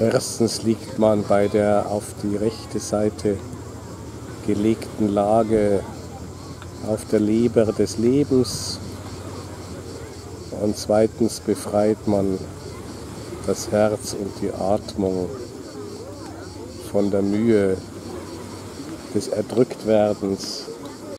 Erstens liegt man bei der auf die rechte Seite gelegten Lage auf der Leber des Lebens. Und zweitens befreit man das Herz und die Atmung von der Mühe des Erdrücktwerdens.